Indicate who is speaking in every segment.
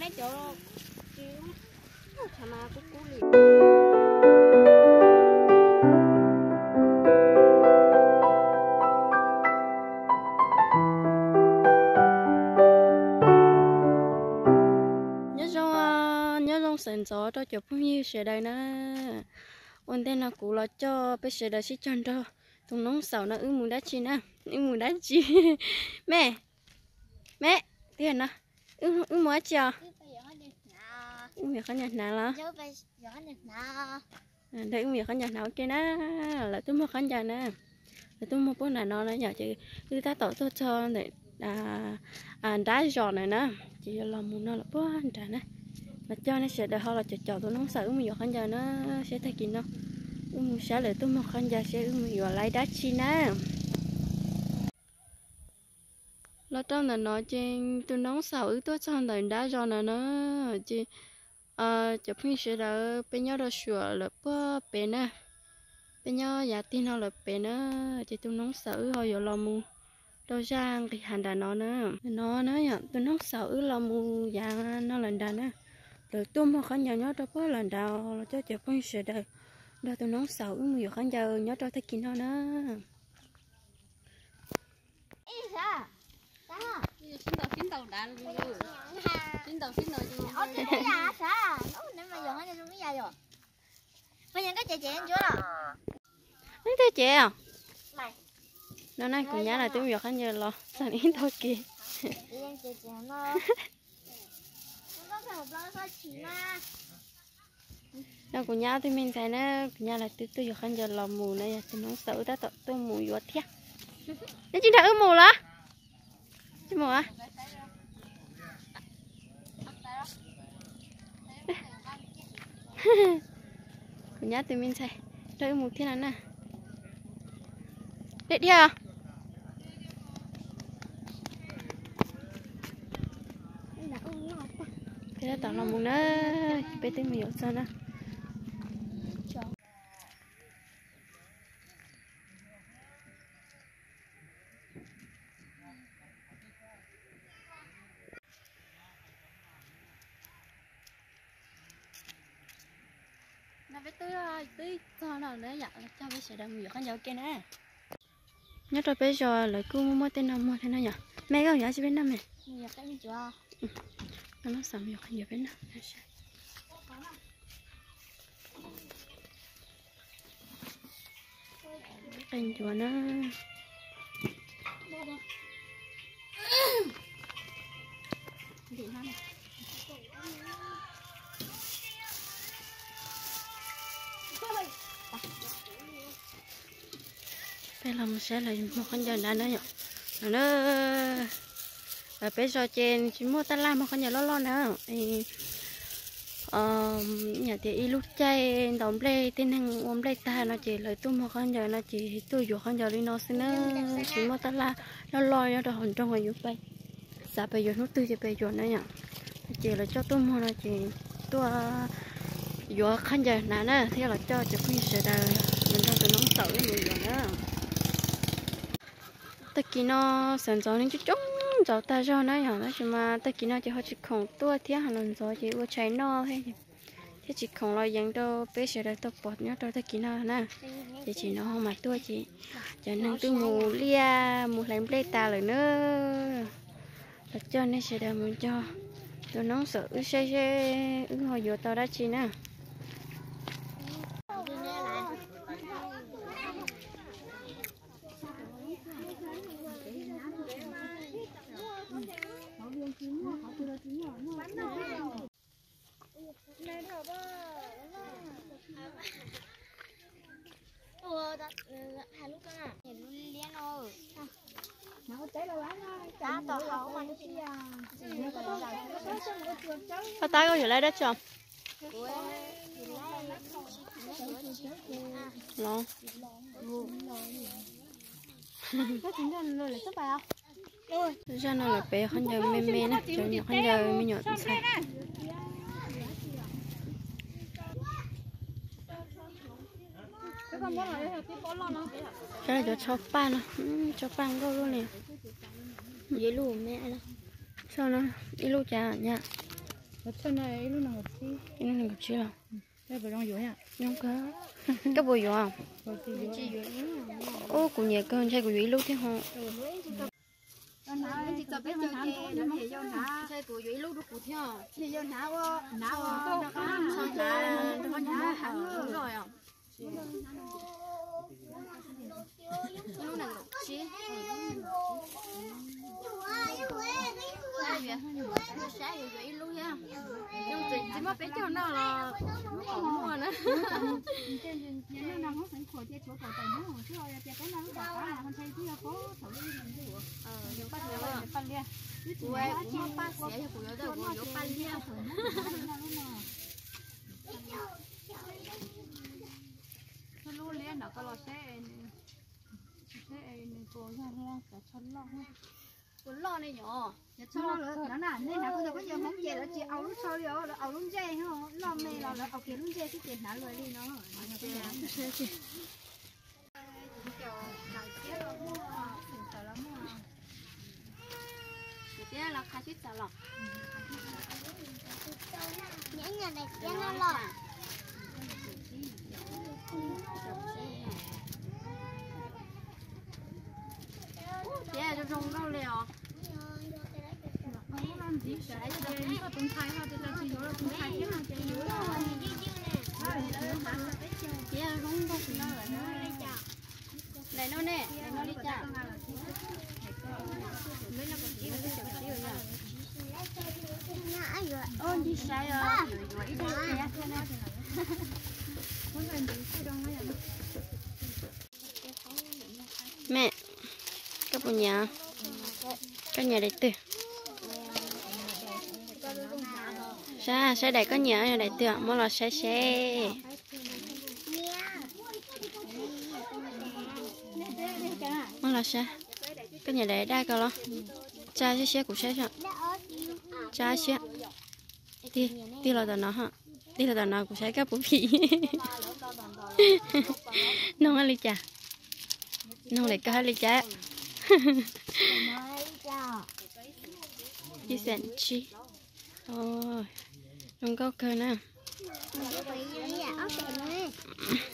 Speaker 1: đấy chỗ mà cũng cú nhớ trong ờ, nhớ trong sân gió cho chụp phong như sẽ đây nè ôn tên là cũ là cho, bây giờ đã sẽ chân cho thùng nóng sầu nó ư mùi đá chi nè ư mùi đá chi. Mẹ mẹ tiền nè ư ư mùi chi à ư mùi khăn nhạt nào là đây ư mùi khăn nhạt nào kia nè. Là tôi mua khăn nhạt nè. Là tôi mua bữa này nó là nhà chị ư ta tổ tôi cho để à à đá giò này nè. Chị là muốn nó là ăn trả nè. Là cho nó sẽ được họ là chợ chợ tôi nóng sợ. Mùi khăn nhạt nó sẽ thay kín đâu. Ư sẽ để tôi mua khăn nhạt sẽ mùi lấy đá chi nè lo trong là nó trên tôi nóng sầu ứ tôi trong là đã cho nó nó chị à chụp hình sẽ là bên nhau đó sửa là bữa bên nè. Bên nhau giả dạ tin nó là bên nè chị tôi nóng sầu hồi giờ lo mu. Đâu ra cái hành đà nó nữa nó nó nhở tôi nóng sầu lo mu giả nó lần đà nè. Rồi tôi mà khán giả nhớ đâu bữa lần đầu cho chụp hình sẽ đây đó tôi nóng sầu giờ khán giả nhớ đâu thấy kia nó nữa
Speaker 2: xin đầu xin đầu đã xin đầu xin đầu chứ
Speaker 3: Ủa, thì cái già sao? Nó nếu mà dùng nó cái già rồi. Bây giờ cái trẻ trẻ chưa?
Speaker 1: Anh thấy chị à?
Speaker 3: Mày.
Speaker 1: Nó nói cùng nhá là tôi việc anh giờ lo, sao ít thôi.
Speaker 3: Chị trẻ nó. Nó.
Speaker 1: Nó cùng nhá thì mình thấy nó cùng nhá là tôi tôi việc anh giờ lo mù này, tôi nó sợ ta tôi tôi mù vô thiệt. Nó chỉ đã ư mù là? Chứ mà à? nhát nhá thì mình thấy đợi một thế nào nè. Để đi à? Thế là tao lòng mù nữa, bé tên mình hiểu sao nè. Tới tới cho nào nữa dạ cho bây giờ đang nhiều con giả kia nè nhớ rồi bây giờ lại cứ mua tên nào mua thế nào nhở mẹ có nhớ chỉ biết nào mẹ
Speaker 3: Nhiều cái gì chưa?
Speaker 1: nó nó sắm nhiều con giả biết nào anh chúa nó. Bây giờ mình sẽ là một con giờ đã nữa nhở? Nó và bây giờ trên chúng mua ta làm một con giờ lo lo nữa thì ờ nhà thì ít lúc chơi đóng play tên hàng ôm play ta, nó chỉ lấy tu một con giờ nó chỉ tu dùng con giờ đi nó xin nữa chúng mua ta là nó lo nó rồi hồn trong người giúp bay giờ bây giờ nó tư thì bây giờ nữa nhở? Chỉ là cho tu mua, nó chỉ tu vừa ờ, con giờ nè nè thế là cho chỉ quy sẽ đời. Mình cho tụi nó sợ cái người rồi đó ta kí nó sản gió nên chút chút gió ta gió nó hả đó chứ mà ta kí nó chỉ họ chỉ không tua thiết hàng lần gió chỉ u cháy no hay thế chỉ không lo giang đâu bé sẽ được tập bọt nhớ đâu ta kí nó nè chỉ chỉ nó không mà tua chỉ cho nên tôi mù lia mù lấy play ta rồi nữa là cho nên sẽ được muốn cho. Tôi nó sợ xe xe ứng hồi vừa tao đã chi nè
Speaker 3: Ủa, đó, ừ, hai lúc à, nè. Nhìn luôn liên rồi.
Speaker 2: nó tới đâu bán
Speaker 3: Đã tỏ hậu mà nó chỉ
Speaker 1: có tay có gì lấy đất chồng lo
Speaker 2: Nó chuyện đó rồi là sắp vào
Speaker 1: ra nó là bé khăn giờ mê mê nè cho nhỏ khăn giờ mới nhỏ sai
Speaker 2: cái bó này cái nó
Speaker 1: cái là cho chó pan nó chó pan đâu luôn nè.
Speaker 3: Dễ lùa mẹ đó.
Speaker 1: sao nó? Đi trà nha
Speaker 2: Ngập chân này lúc nào ngập chi?
Speaker 1: nó là ngập chứ là
Speaker 2: Đây phải trong dưới ạ.
Speaker 1: không? Có cái bùi vô không
Speaker 2: chi dưới.
Speaker 1: ô của nhà con trai của duy lúc thế không
Speaker 3: chỉ có biết chơi chơi nó thì vô nã
Speaker 2: Chơi của dưới lúc của theo.
Speaker 3: thì vô nã vô nã vô nó có
Speaker 2: Xong là nó nhá hẳn đúng rồi ạ. Lúc nào ngập chi? Sáng rồi dưới lúc nha. Nhưng chỉ chỉ mà bé cho nó là nó còn mua nữa.
Speaker 3: nó đang có sẵn khổ chơi chỗ cầu tài nó chứ rồi chơi cái nó bảo là con trai kia có thấu đi mình được
Speaker 2: Ờ, nhưng bắt đầu là
Speaker 3: pan lia
Speaker 2: Ue, cũng pas sẽ của nó đâu của nó pan lia.
Speaker 3: nó luôn lia nó có lo xe xe cô ra ra cả chân lo
Speaker 2: Cuốn lo này nhỏ. Nhà
Speaker 3: cho nó nó là nên là bây giờ có giờ móng dê là chị áo lúc sau đi áo áo lúc dê không lo mê là là áo kia lúc dê cái tiền hả rồi đi nó
Speaker 2: Thế là khá chít trả lọc.
Speaker 3: những nhà này kia nó lọ
Speaker 2: Rung đâu nó là nó. Này nó nè, này nó đi chả. Mấy nó còn chỉ là cái nha. Ôn đi sai rồi. Rồi ít đi nha.
Speaker 1: mẹ cái bùi nhà. Cái nhà đẹp tư sa sa đại có nhà nhà đẹp tư mỗi là xe xe mỗi là xe, cái nhà đẹp đây cơ lo. Cha xe xe của xe, sa cha xe, đi đi là tao nó hả? Đi là tao nó của xe cái bố phì nông ăn đi cha nông lại cái đi cha đi xem chi? Ôi không có cơ nè.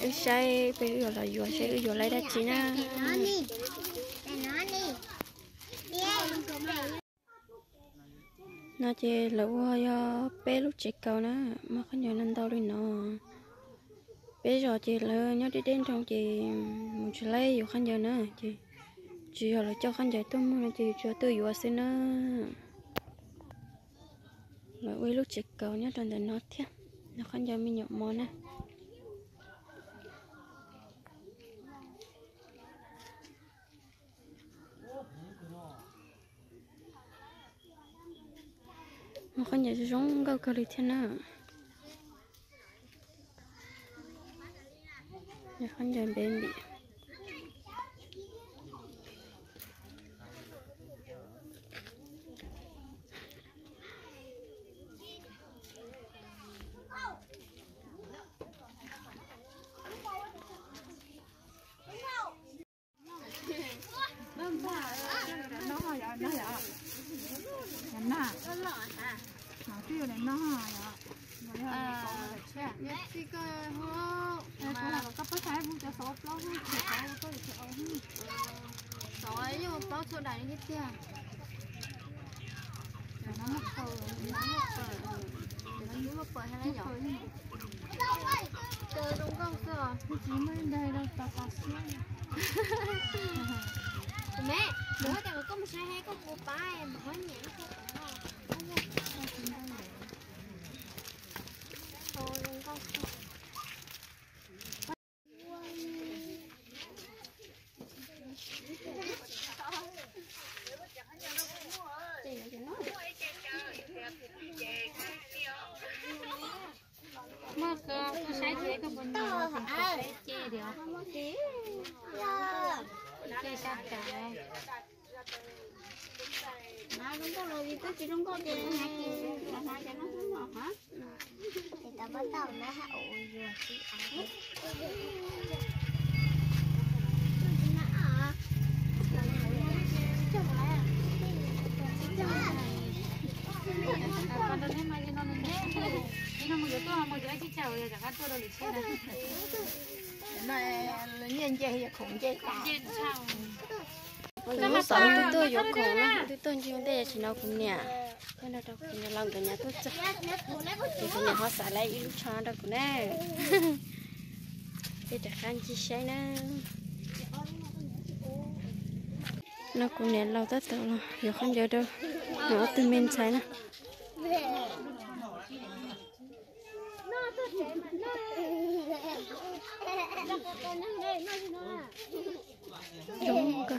Speaker 1: Ừ sai bây giờ là vừa sai vừa lấy đất chi nè. Nó chỉ lẩu do bé lúc chỉ cầu nó mà không nhớ nên đâu đi nó bé giờ chỉ là nhớ đi đến trong chị một chút lấy dù không giờ nữa chị chị là cho khán giả tôi mua chị cho tôi vừa xin nữa là uy lúc chỉ cầu nhớ toàn là nó thế nó khán giả mình nhận món này mà khán giả giống gạo cà ri thế nào nó khán giả bên bị
Speaker 3: nó hỏi nó hỏi nhắn nà nó tiêu này nó hỏi
Speaker 2: À, nhất thì cơ hô.
Speaker 3: mà là có bớt trái không cho số lo không chỉ có có được cho ông
Speaker 2: Rồi, nhưng mà bao số đại như thế à?
Speaker 3: nó mất cầu
Speaker 2: Nó một phần. Nó dưới một phần hay là nhỏ? Từ đúng không cơ?
Speaker 3: chỉ mới đây đâu tao tao xíu
Speaker 2: Mẹ, bữa chẳng có một xe hay con một ba em hỏi nó không Thôi đúng không?
Speaker 3: mà có có sai thế có bên nào thì có phải chê được chê sao cả
Speaker 2: Nó gì tới chị đúng có chị hai chị là hai cho nó đúng rồi hả?
Speaker 3: thì tao bắt đầu nó hậu rồi chị áo con đến hôm nay nó giờ tôi không có cái chi chào giờ
Speaker 2: nó nhân chơi khủng chơi
Speaker 3: chào
Speaker 1: lúc sau tôi tôi vô khổ nó tôi tôi chỉ để chỉ nó cũng nhẹ cái nó đâu cũng lòng cái nhà tôi chắc. Cái nhà họ xả lại lúc cho đâu cũng nè. Cái chắc khăn chi xe nè. Nó cũng nhẹ lâu tất tớ rồi giờ không giờ đâu. Nó từ bên trái nè đúng cơ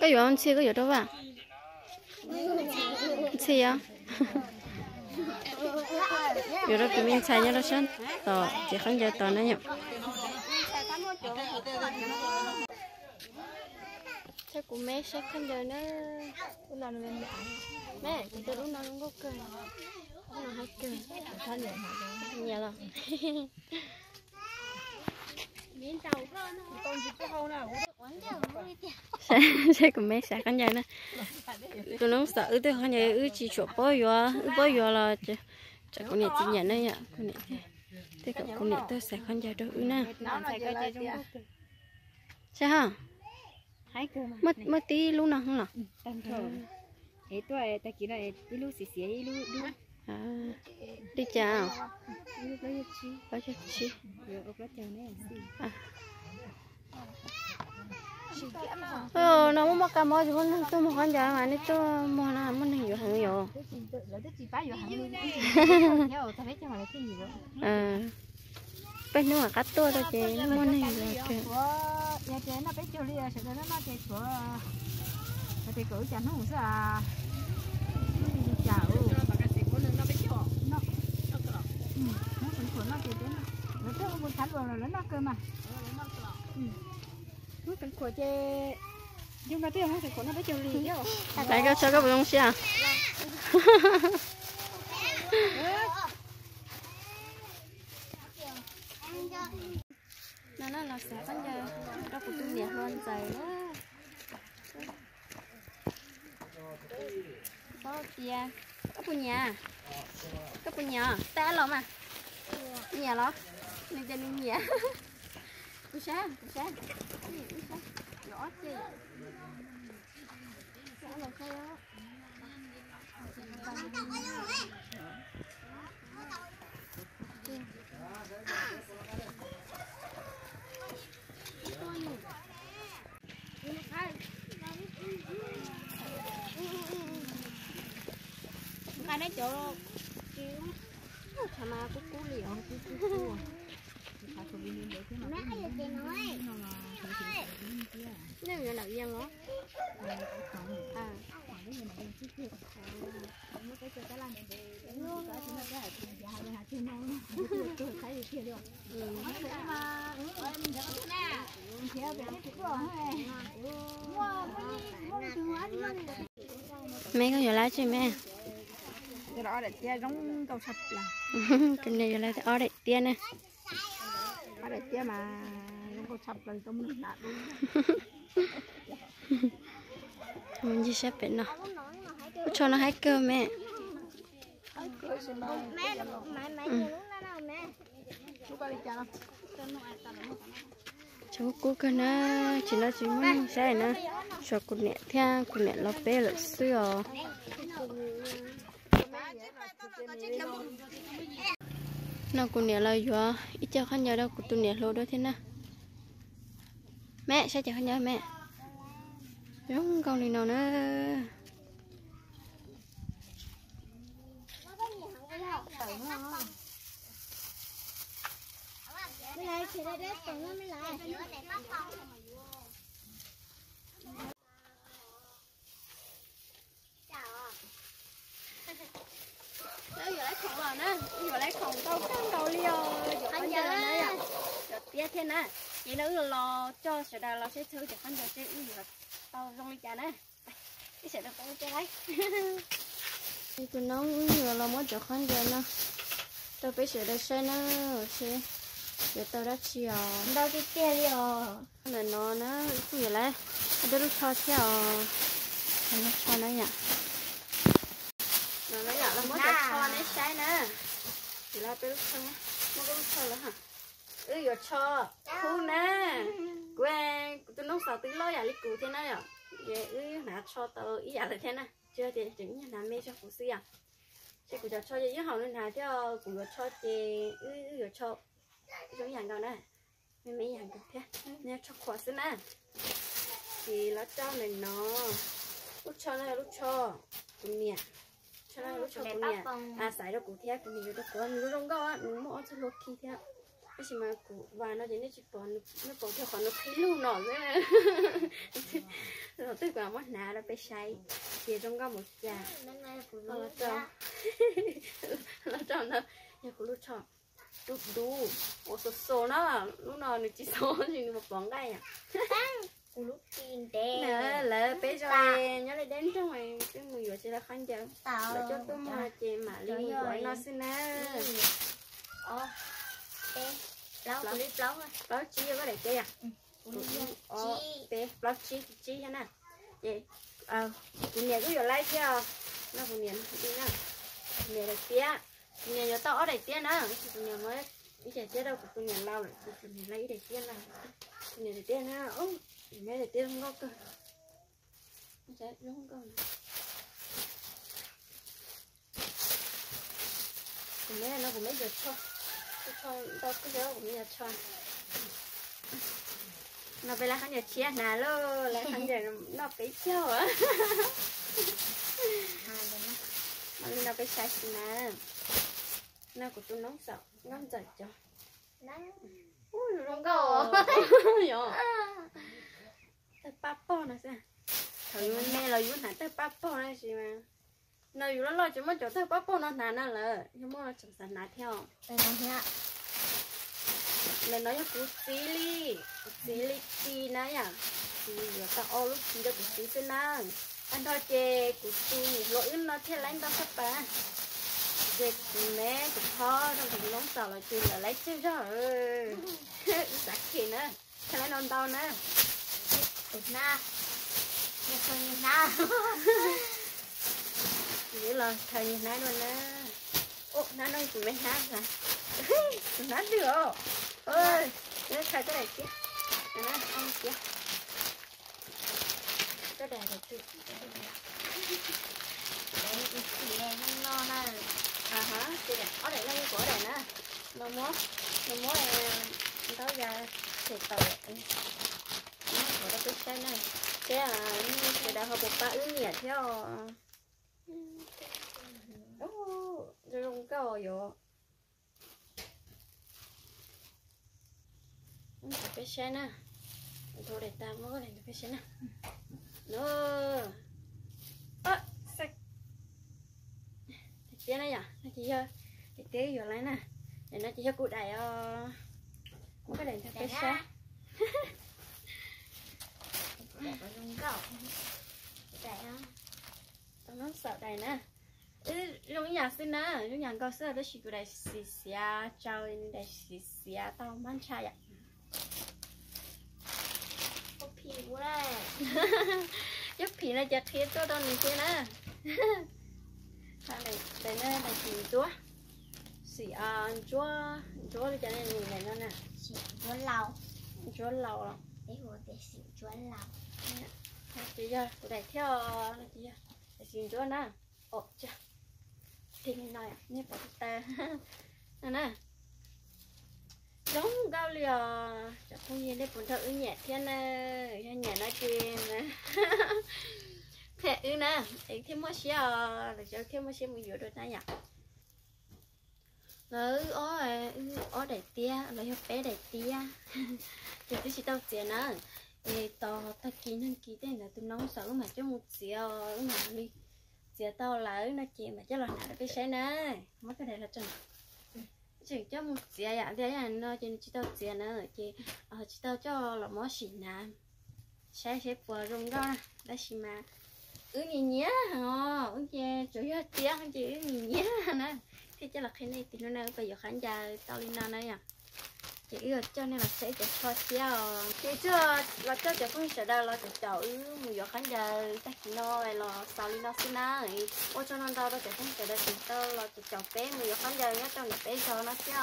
Speaker 1: cái gì ăn chia cái gì đâu vậy chia à giờ đó tụi mình xài nhau đó xem tờ chỉ không giờ tờ nữa nhỉ chắc của mẹ sẽ không giờ nữa lúc nào mình mẹ thì tôi lúc nào cũng có lúc nào hết cơ
Speaker 2: thân liền hả
Speaker 1: nhà rồi.
Speaker 2: Con chỉ có hâu nào
Speaker 1: sẽ sẽ của mẹ sẽ không giờ nữa tôi nó sợ tôi không giờ ư chỉ chỗ bó vô ư bó vô là chỉ con này chỉ nhận đấy nhá con này thế con này tôi sẽ không giờ đâu ư
Speaker 2: nó là trong
Speaker 1: sao hả
Speaker 3: hai cơ mà
Speaker 1: mất mất tí lúc nào không nào
Speaker 3: tam thở thế tôi ta chỉ là đi lu xì xì lu đi
Speaker 1: à đi chào
Speaker 3: lu lấy chi
Speaker 1: bao nhiêu chi
Speaker 3: rồi lát chào này xì
Speaker 1: ờ nó muốn mất cả mọi chuyện tôi một con giờ mà nếu tôi mua là muốn hình hàng nhiều
Speaker 3: hàng lu theo
Speaker 1: bên mà cắt tôi thôi chị nó muốn hình rồi kìa
Speaker 3: của nhà trẻ nó biết cho đi sẽ nó nó chơi của cái thì cử chẳng nó không sao chào. Nó nó cũng của nó chơi đến nó. Chơi một tháng rồi là nó cơ mà. Nó cũng của chơi nhưng mà tiêu nó thì của nó biết chơi chứ
Speaker 1: lại cái sao các bạn xem nó là sẽ có nhà, đâu cụ tôi nhẹ luôn dày đó có tia à? có các có nhà, ta lo mà nhà lo nên cho nên nhà. Cụ sáng cụ sáng cú sáng rõ chứ sáng là sao? Đó dẫn đấy chỗ chả mà cú cú liệu cú cú cú nếu như là yên đó à mẹ có giờ lá chứ mẹ
Speaker 2: cái đó để chơi giống cầu sập là.
Speaker 1: Cái này lá thì ở đây tiền nè.
Speaker 2: Nó để chơi mà giống cầu sập là trong mình đã đúng
Speaker 1: mình chỉ xếp bên nào cho nó hết cơ mẹ.
Speaker 2: Chú có đi chơi không
Speaker 1: cháu cố cái nó chỉ nó chỉ muốn sai nó cho cô nè theo cô nè lọp bé lợn xưa nó cô nè là vừa ít cho khăn nhớ đâu cô tu nè lô đó thế nào? Mẹ sao chả khăn nhớ mẹ? Giống con đi nào nữa. Nếu giờ lấy khổng rồi nè, giờ lấy khổng đâu căng đầu liều, giờ con giờ này à, giờ tia thế nè, vậy nữa là lo cho sẽ đào lo sẽ thứ cho con giờ sẽ uy rồi, tao rong đi chả nè, cái sẽ được con chơi đấy. Tụi nó vừa lo muốn cho con giờ nè, tao bây giờ đây sẽ nó sẽ giờ tao đã chiều, đâu cái tia liều, này nó nó cái gì lấy, tao lúc cho theo, nó cho nó nhỉ. Nó giờ là mới được cho nên sai nè là cái lúc cho nó có lúc cho là hả? Ừ giờ cho. Thu nè. Quen tôi nấu sao tới lo giờ đi cụ thế giờ vậy ừ nãy cho tao ý giờ là thế nào chưa thì chứng nhà làm mê cho phụ sư à. Chứ cụ cho cho gì hậu nên nào cho cụ cho thì ừ giờ cho. Giống dạng đâu nè. Mấy mấy dạng thế. Nha cho khóa xin nè. Thì nó cho này nó lúc cho này lúc cho. Cũng nhẹ cho này lúc cho cũng nhẹ à xài đâu cụ thế cũng nhiều đâu có nhiều đâu có nó mua cho lúc khi thế cái gì mà cụ và nó đến nó chỉ bỏ nó bỏ theo khoản nó thấy luôn nọ nữa rồi tôi quả mất nà nó phải xài thì trong có một già nó cho nó cho nó nhà cụ lúc cho lúc một số số nó lúc nào nó chỉ số thì một bóng đây à nè là bây giờ nhớ lại đến trong này cái mùi vừa sẽ là khăn chờ là cho tôi mà chị mà đi gọi nó xin nè.
Speaker 2: Ê lâu lâu rồi
Speaker 1: lâu chi có để chơi à? Ờ bé lâu chi. chi. Thế vậy ờ cũng nhà cứ vừa lại chưa? Nó cũng nhà đi nè nhà để tía giờ tao ở đây tía nữa. Nhà mới cái trẻ tía đâu cũng nhà lâu rồi nhà lấy để tía là nhà để tía nữa ôi mẹ để tía không có cơ. Nó sẽ nó của mẹ nó của mẹ giờ cho cho tao cứ nhớ của giờ cho. Nó về là hắn giờ chia nà lô là hắn giờ nó cái cho. Á mà nó cái sai nè nó của tôi nóng sợ nóng giật cho. Ui nó có. Yo tới papo nó sao thằng mẹ là yếu nãy tới papo này gì mà. Nó yếu lo chỉ mới chỗ tới papo nó nà nó là nhưng mà nó chẳng sản nà theo.
Speaker 2: Đây này nha
Speaker 1: là nó như cú xí li. Cú xí li chi à. Thì giờ tao ô lúc chi đó cú xí xin nè anh thôi chê cú xí lỗi nó theo lấy tao sắp ba chê mẹ cú khó nó cũng nóng sợ là chi là lấy chứ rồi sạc kì nè theo lấy non tao
Speaker 2: na. Nghe không nhật na.
Speaker 1: Vậy là thầy nhật na luôn á. Ô nãy nói tụi mày nãy là nãy được. Ôi, nó thay cái này kia nè nè ăn kia cái này là kia
Speaker 2: Đấy, cái gì này nó ngon nè
Speaker 1: à hả chị đẹp ở đây là cái của đây nè nó mốt, nó mốt múa đó ra thịt tàu cái này. Thế à chị đã học một ứng nhỉ theo rồi không có rồi cái xe nè thôi để ta mới này cái xe nè nó ơ sạch tiếc này à nó chỉ cho thì tiếc vừa lấy nè để nó chỉ cho cụ đại ờ cái đèn theo cái xe
Speaker 2: Để có dùng cậu Để
Speaker 1: tao nó sợ đây nè ừ trong nhà xin nè trong nhà con sợ đó chỉ có đại xì xì chào đại xì xì tao mang chai ạ
Speaker 2: Có phì quá
Speaker 1: giúp phí là chặt thiết cho đâu này kia nè sao này đây nè là chỉ chúa xì à chúa chúa cho nên nhìn này nó nè
Speaker 2: Chị chúa lâu
Speaker 1: chúa lầu lắm
Speaker 2: Đấy
Speaker 1: chị giờ tụi theo chị giờ xin cho nè ồ chưa thì này nói à? nhé bỏ ta. Nè nè giống gao lìa. Chắc không nhìn đây bốn thợ nhẹ thiên nè nhẹ nói chuyện nè thế ư nè ấy thêm mất xíu cho thêm mất xíu mình vừa được nè nhỉ? Rồi ó ó đại tia. Lấy hộp bé đại tia. Thì tôi chỉ tao tiền nè thì tao ta kín nhân kí tên là tôi nóng sợ mà cho một xíu mà đi. Xíu tao là nó chị mà chắc là nào cái xe nè mất cái này là chừng chỉ cho một xíu vậy, thế là nó chỉ chỉ tao xíu nữa chị ờ chỉ tao cho là món xịn nè xe xe vừa rung đó đó xí mà. Ừ nhỉ nhá hả? Ừ nhỉ chủ yếu tiếng chị ừ nhỉ nhá nè thế chắc là khi này thì nó đang bây giờ khán giả tao lên nào nè à chị yêu cho nên là sẽ cho cho xíu chị chưa là cho chị không sợ đâu là chị chậu mùi gió khán giả ta chỉ nói là sao đi nó xin á ô cho nên đâu đó chị không sợ đâu chị tao là chị chậu bé mùi gió khán giả nhá cho nó bé cho nó xíu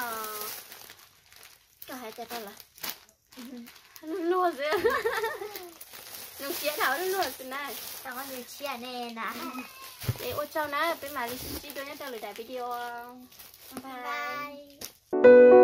Speaker 1: cho hai cha tao là. Luôn rồi nông chia thảo luôn xin này
Speaker 2: tao có người chia nè nè.
Speaker 1: Để ô cho nó bên mà đi xí đôi nhá tao lời đại video.
Speaker 2: Bye.
Speaker 1: Bye